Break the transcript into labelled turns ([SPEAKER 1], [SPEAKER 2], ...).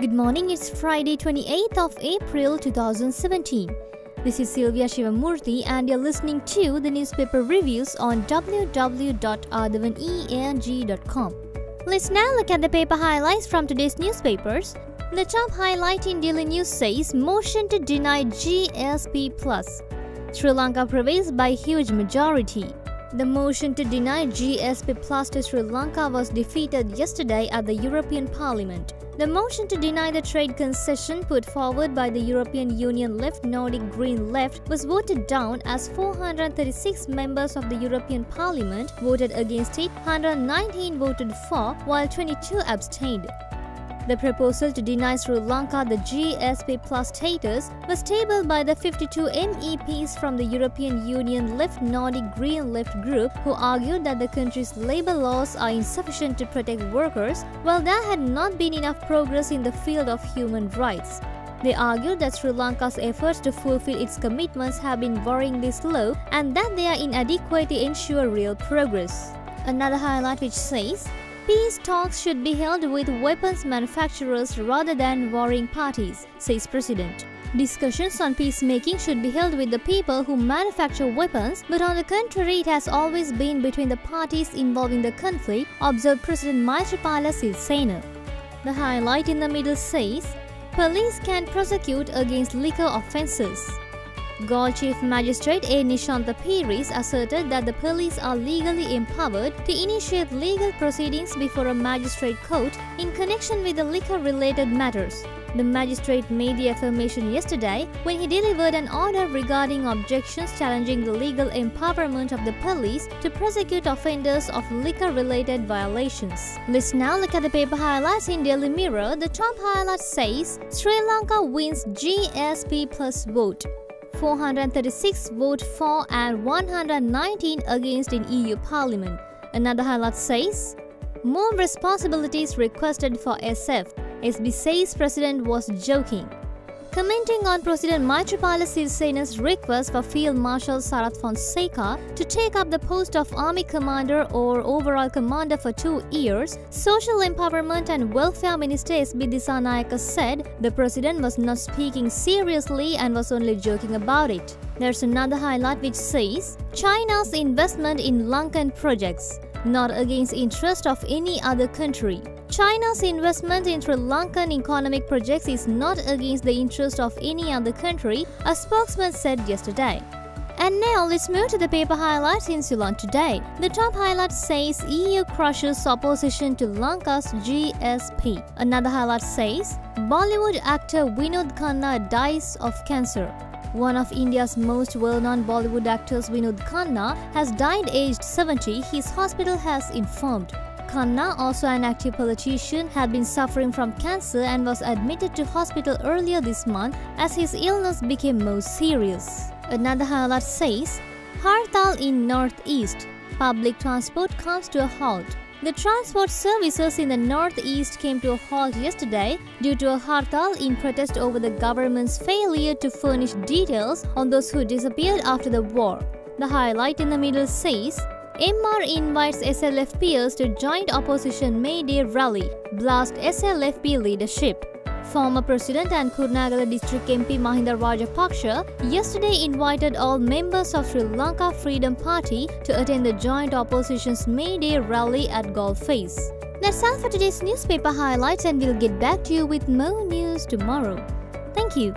[SPEAKER 1] Good morning, it's Friday 28th of April 2017. This is Sylvia Shivamurthy and you're listening to the newspaper reviews on www.athavaneng.com. Let's now look at the paper highlights from today's newspapers. The top highlight in Daily News says motion to deny GSP Plus. Sri Lanka prevails by huge majority. The motion to deny GSP Plus to Sri Lanka was defeated yesterday at the European Parliament. The motion to deny the trade concession put forward by the European Union Left Nordic Green Left was voted down as 436 members of the European Parliament voted against it, 119 voted for, while 22 abstained. The proposal to deny Sri Lanka the GSP Plus status was tabled by the 52 MEPs from the European Union Left Nordic Green Left group who argued that the country's labor laws are insufficient to protect workers, while there had not been enough progress in the field of human rights. They argued that Sri Lanka's efforts to fulfill its commitments have been worryingly slow and that they are inadequate to ensure real progress. Another highlight which says, Peace talks should be held with weapons manufacturers rather than warring parties, says President. Discussions on peacemaking should be held with the people who manufacture weapons, but on the contrary, it has always been between the parties involving the conflict, observed President Maithripala Sirisena. The highlight in the middle says, Police can prosecute against liquor offences. Galle Chief Magistrate A. Nishantha Pieris asserted that the police are legally empowered to initiate legal proceedings before a magistrate court in connection with the liquor-related matters. The magistrate made the affirmation yesterday when he delivered an order regarding objections challenging the legal empowerment of the police to prosecute offenders of liquor-related violations. Let's now look at the paper highlights in Daily Mirror. The top highlight says Sri Lanka wins GSP plus vote. 436 vote for and 119 against in EU Parliament. Another highlight says, more responsibilities requested for SF. SB says President was joking. Commenting on President Maithripala Sirisena's request for Field Marshal Sarath Fonseka to take up the post of Army Commander or Overall Commander for two years, Social Empowerment and Welfare Minister SB Dissanayake said the President was not speaking seriously and was only joking about it. There's another highlight which says, China's investment in Lankan projects, not against interest of any other country. China's investment in Sri Lankan economic projects is not against the interest of any other country, a spokesman said yesterday. And now let's move to the paper highlights in Ceylon today. The top highlight says EU crushes opposition to Lanka's GSP. Another highlight says Bollywood actor Vinod Khanna dies of cancer. One of India's most well-known Bollywood actors Vinod Khanna has died aged 70, his hospital has informed. Khanna, also an active politician, had been suffering from cancer and was admitted to hospital earlier this month as his illness became more serious. Another highlight says, Hartal in Northeast. Public transport comes to a halt. The transport services in the northeast came to a halt yesterday due to a hartal in protest over the government's failure to furnish details on those who disappeared after the war. The highlight in the middle says, MR invites SLFPers to joint opposition May Day rally, blast SLFP leadership. Former President and Kurunegala District MP Mahinda Rajapaksha yesterday invited all members of Sri Lanka Freedom Party to attend the joint opposition's May Day rally at Galle Face. That's all for today's newspaper highlights and we'll get back to you with more news tomorrow. Thank you.